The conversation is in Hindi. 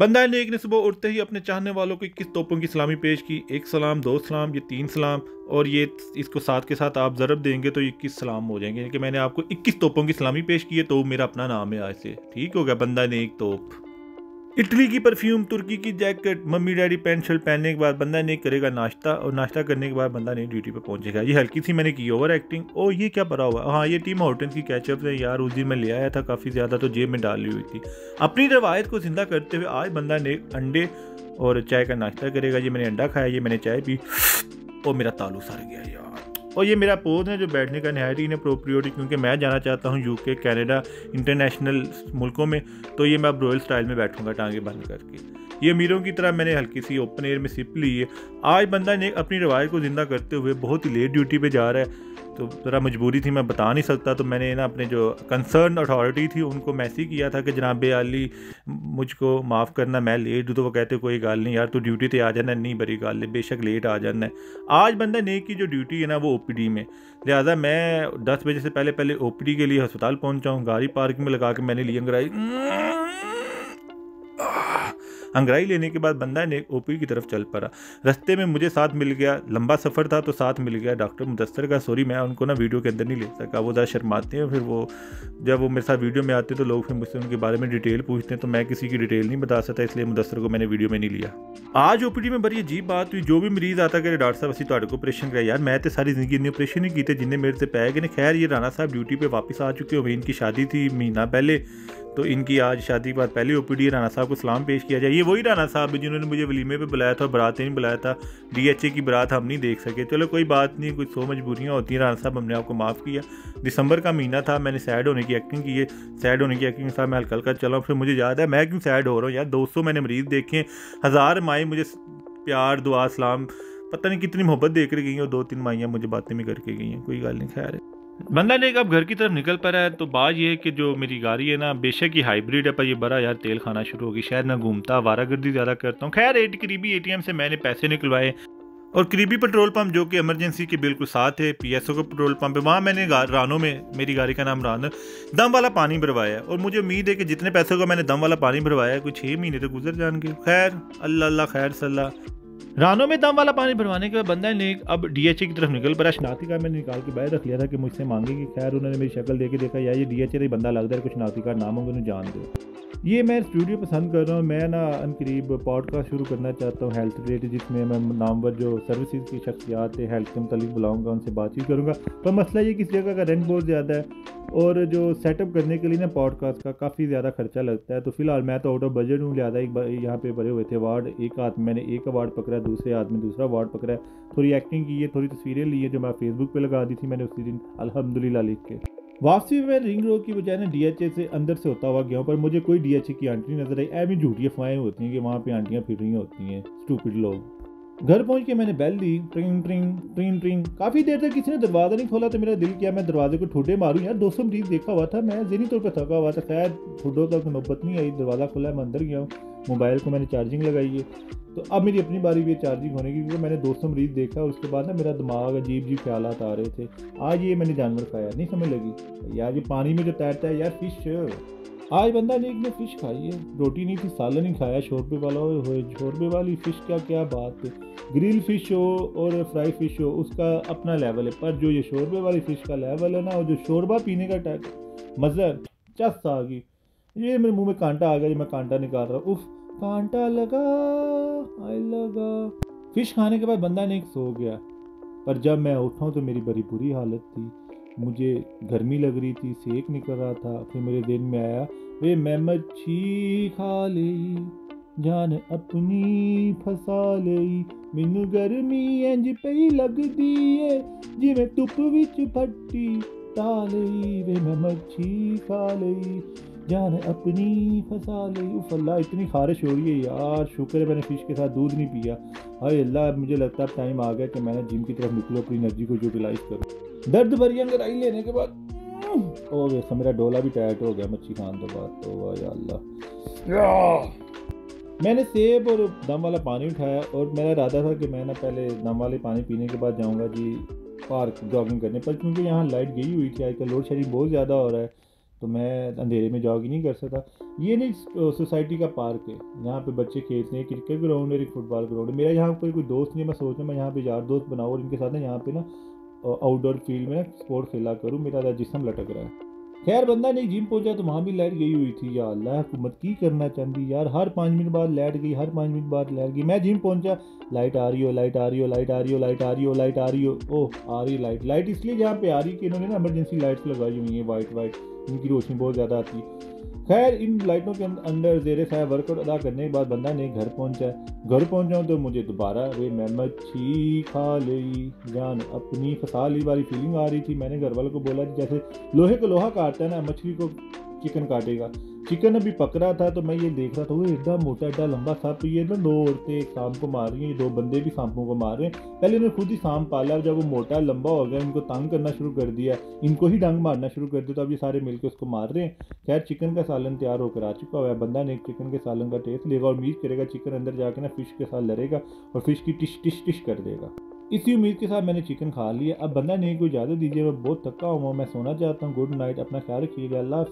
बंदा ने एक ने सुबह उठते ही अपने चाहने वालों को इक्कीस तोपों की सलामी पेश की? एक सलाम, दो सलाम, ये तीन सलाम, और ये इसको साथ के साथ आप ज़रब देंगे तो इक्कीस सलाम हो जाएँगे। कि मैंने आपको इक्कीस तोपों की सलामी पेश की है तो मेरा अपना नाम है आज से ठीक हो गया, बंदा एक तोप। इटली की परफ्यूम, तुर्की की jacket, mummy, daddy pant shirt पहनने के बाद बंदा ने करेगा नाश्ता और नाश्ता करने के बाद बंदा नहीं ड्यूटी पर पहुंचेगा। ये हल्की सी मैंने की ओवर एक्टिंग ओ ये क्या पड़ा हुआ? हाँ ये टीम होटल की कैचअप है यार, उस दिन मैं ले आया था काफ़ी ज़्यादा तो जेब में डाली हुई थी। अपनी रवायत को ज़िंदा करते हुए आज बंदा ने अंडे और चाय का नाश्ता करेगा। ये मैंने अंडा खाया, ये मैंने चाय पी। और मेरा तालु सर गया यार। और ये मेरा पोज है जो बैठने का नहायत ही इनप्रोप्रियोट है क्योंकि मैं जाना चाहता हूँ यूके कनाडा इंटरनेशनल मुल्कों में तो ये मैं अब रॉयल स्टाइल में बैठूँगा टांगे बंद करके। ये अमीरों की तरह मैंने हल्की सी ओपन एयर में सिप ली है। आज बंदा ने अपनी रवायत को ज़िंदा करते हुए बहुत ही लेट ड्यूटी पर जा रहा है। तो ज़रा मजबूरी थी, मैं बता नहीं सकता। तो मैंने ना अपने जो कंसर्न अथॉरिटी थी, उनको मैसेज किया था कि जनाब आली मुझको माफ़ करना, मैं लेट हूँ तो वो कहते, कोई गल नहीं यार, तू ड्यूटी तो आ जाना नहीं बड़ी गल है, बेशक लेट आ जाना है। आज बंदा नेक की जो ड्यूटी है ना, वो ओपीडी में। लिहाजा मैं दस बजे से पहले पहले ओपीडी के लिए अस्पताल पहुँचा हूँ, गाड़ी पार्किंग में लगा के मैंने लिए अंगराई अंग्राई लेने के बाद बंदा ने ओपी की तरफ़ चल पड़ा। रस्ते में मुझे साथ मिल गया। लंबा सफ़र था तो साथ मिल गया। डॉक्टर मुदस्तर का, सॉरी, मैं उनको ना वीडियो के अंदर नहीं ले सका। वो ज़्यादा शर्माते हैं, फिर वो, जब वो मेरे साथ वीडियो में आते तो लोग फिर मुझसे उनके बारे में डिटेल पूछते हैं तो मैं किसी की डिटेल नहीं बता सकता, इसलिए मुदस्तर को मैंने वीडियो में नहीं लिया। आज ओपीडी में बड़ी अजीब बात हुई। जो भी मरीज़ आता कि डॉक्टर साहब, असं तो ऑपरेशन कराया यार, मैं तो सारी ज़िंदगी इन्ने ऑपरेशन ही किए जिन्हें मेरे से पै गए खैर, ये राना साहब ड्यूटी पर वापस आ चुके हो इनकी शादी थी महीना पहले तो इनकी आज शादी के बाद पहले ओ पी डी राना साहब को सलाम पेश किया जाए। ये वही राना साहब है जिन्होंने मुझे वलीमे पे बुलाया था और बरात नहीं बुलाया था। डीएचए की बरात हम नहीं देख सके। चलो कोई बात नहीं, कुछ सो मजबूरियाँ होती हैं। राना साहब हमने आपको माफ़ किया। दिसंबर का महीना था, मैंने सैड होने की एक्टिंग की है। सैड होने की एक्टिंग साथ मैं हल्का हल्का चला हूँ, फिर मुझे याद है, मैं क्यों सैड हो रहा हूँ? यार दो मैंने मरीज़ देखे हैं। हज़ार माएँ मुझे प्यार, दुआ, सलाम, पता नहीं कितनी मोहब्बत देख रही गई हैं और दो तीन माइयाँ मुझे बातें भी करके गई हैं। कोई गल नहीं, खैर है। बंदा ने अब घर की तरफ़ निकल पड़ा है तो बात यह है कि जो मेरी गाड़ी है ना, बेशक ही हाइब्रिड है, पर ये बड़ा यार तेल खाना शुरू होगी शायद मैं घूमता वारागर्दी ज़्यादा करता हूँ। खैर, एट करीबी एटीएम से मैंने पैसे निकलवाए, और करीबी पेट्रोल पंप जो कि इमरजेंसी के बिल्कुल साथ है पीएसओ का पेट्रोल पंप है, वहाँ मैंने रानों में, मेरी गाड़ी का नाम रान, दम वाला पानी भरवाया और मुझे उम्मीद है कि जितने पैसों का मैंने दम वाला पानी भरवाया है कोई छः महीने तो गुजर जाएँगे। खैर, अल्लाह अल्लाह, खैर सल्ला। रानों में दम वाला पानी भरवाने के बाद बंदा ने अब डीएचए की तरफ़ निकल पड़ा कार्ड मैंने निकाल के बाहर रख लिया था कि मुझसे मांगे कि खैर उन्होंने मेरी शक्ल देके देखा, यार ये डीएचए का बंदा लगता है, कुछ कार्ड नाम होंगे उन्हें जान दो। ये मैं स्टूडियो पसंद कर रहा हूँ। मैं ना करीब पॉडकास्ट शुरू करना चाहता हूँ हेल्थ रिलेटेड जिसमें मैं नामवर जो सर्विसेज़ की शख्सियात है हेल्थ के मतलब बुलाऊँगा, उनसे बातचीत करूँगा। पर मसला ये किस जगह का रेंट बहुत ज़्यादा है। और जो सेटअप करने के लिए ना पॉडकास्ट का काफ़ी ज़्यादा खर्चा लगता है। तो फ़िलहाल मैं तो आउट ऑफ़ बजट हूँ लिहाजा एक यहाँ पे भरे हुए थे अवार्ड एक हाथ मैंने एक अवार्ड पकड़ा, दूसरे हाथ में दूसरा अवार्ड पकड़ा। है थोड़ी एक्टिंग की है, थोड़ी तस्वीरें ली है जो मैं फेसबुक पर लगा दी थी मैंने उसी दिन अलहमदिल्ला लिख के। वापसी में रिंग रोड की बजाय ना डीएचए से अंदर से होता हुआ गया पर मुझे कोई डीएचए की आंटी नज़र आई ऐ भी झूठी अफवाहें होती हैं कि वहाँ पे आंटियाँ फिर रही होती हैं स्टूपिड लोग। घर पहुँच के मैंने बैल दी, ट्रिंग ट्रिंग ट्रिंग ट्रिंग। काफ़ी देर तक किसी ने दरवाज़ा नहीं खोला तो मेरा दिल किया, मैं दरवाजे को ठोडे मारूं। यार, दोस्तों मरीज़ देखा हुआ था, मैं जहनी तौर पर थका हुआ था। खैर, ठोडों तक नौबत नहीं आई, दरवाज़ा खोला, मैं अंदर गया हूँ। मोबाइल को मैंने चार्जिंग लगाई है। तो अब मेरी अपनी बारी भी चार्जिंग होने की, क्योंकि मैंने दोस्तों मरीज़ देखा, और उसके बाद ना मेरा दिमाग अजीब अजीब ख्याल आ रहे थे। आज ये मैंने जानवर खाया, नहीं समझ लगी। यार, ये पानी में जो तैरता है, यार फ़िश आज बंदा ने एक फ़िश खाई है। रोटी नहीं थी, सालन ही खाया, शोरबे वाला हो शोरबे वाली फ़िश का क्या बात है। ग्रिल फ़िश हो और फ्राई फ़िश हो, उसका अपना लेवल है। पर जो ये शोरबे वाली फ़िश का लेवल है ना, और जो शोरबा पीने का टाइप मज़ा चस आ गई। ये मेरे मुँह में कांटा आ गया मैं कांटा निकाल रहा हूँ। उफ, कांटा लगा आई लगा। फ़िश खाने के बाद बंदा ने एक सो गया। पर जब मैं उठाऊँ तो मेरी बड़ी बुरी हालत थी। मुझे गर्मी लग रही थी, सेक निकल रहा था। फिर मेरे दिन में आया, वे मैं मच्छी खा ली, जान अपनी फसा ले। मैनू गर्मी इंज पई लगदी है, जिवें धुप विच फट्टी ता लई वे मैं मच्छी खा लई जान अपनी फसा ले। उफ अल्लाह, इतनी खारिश हो रही है यार। शुक्र है मैंने फ़िश के साथ दूध नहीं पिया। हाय अल्लाह, मुझे लगता है टाइम आ गया कि मैंने जिम की तरफ़ निकलो, अपनी एनर्जी को यूटिलाइज करूँ। दर्द भरी अंगराई लेने के बाद। ओ, देखो मेरा डोला भी टाइट हो गया मच्छी खान के बाद। तो वाह अल्लाह। मैंने सेब और दम वाला पानी उठाया और मेरा इरादा था कि मैं ना पहले दम वाले पानी पीने के बाद जाऊँगा जी पार्क जॉगिंग करने, पर क्योंकि यहाँ लाइट गई हुई थी, आजकल लोड शेडिंग बहुत ज़्यादा हो रहा है तो मैं अंधेरे में जॉग ही नहीं कर सकता। ये नहीं सोसाइटी का पार्क है, यहाँ पे बच्चे खेलते हैं क्रिकेट ग्राउंड है एक फुटबॉल ग्राउंड है। मेरा यहाँ पर कोई दोस्त नहीं मैं सोच रहा मैं यहाँ पे यार दोस्त बनाऊँ और इनके साथ ना यहाँ पे ना आउटडोर फ़ील्ड में स्पोर्ट खेला करूँ, मेरा जिसम लटक रहा है। खैर, बंदा नहीं जिम पहुँचा तो वहाँ भी लाइट गई हुई थी। या अल्लाह, हुकूमत की करना चाहती यार। हर पाँच मिनट बाद लाइट गई, हर पाँच मिनट बाद लाइट गई। मैं जिम पहुँचा, लाइट आ रही हो, लाइट आ रही हो, लाइट आ रही हो, लाइट आ रही हो, लाइट आ रही हो। ओह, आ रही लाइट। लाइट इसलिए जहाँ पे आ रही कि इन्होंने ना एमरजेंसी लाइट्स लगाई हुई हैं वाइट वाइट इनकी रोशनी बहुत ज़्यादा आती है। खैर, इन लाइटों के अंदर जेर साहब वर्कआउट अदा करने के बाद बंदा ने घर पहुँचा। घर पहुँचा तो मुझे दोबारा वे मैं मच्छी खा ली, जान अपनी फसा ली वाली फीलिंग आ रही थी। मैंने घर वालों को बोला जैसे लोहे को लोहा काटता है ना, मछली को चिकन काटेगा। चिकन अभी पक रहा था तो मैं ये देख रहा था वो एडा मोटा एडा लंबा सांप ये ना दो औरतें एक सांप को मार रही हैं, दो बंदे भी सांपों को मार रहे हैं। पहले उन्होंने खुद ही सांप पाला जब वो मोटा, लंबा हो गया, इनको तंग करना शुरू कर दिया। इनको ही डंग मारना शुरू कर दिया तो अब ये सारे मिलकर उसको मार रहे हैं। खैर, चिकन का सालन तैयार होकर आ चुका हुआ है। बंदा ने चिकन के सालन का टेस्ट लेगा और उम्मीद करेगा चिकन अंदर जाके ना फ़िश के साथ लड़ेगा और फ़िश की टिश टिश टिश कर देगा। इसी उम्मीद के साथ मैंने चिकन खा लिया। अब बंदा नहीं कोई इजाज़त दीजिए, मैं बहुत थका हुआ मैं सोना चाहता हूँ। गुड नाइट, अपना ख्याल रखिएगा। अल्लाह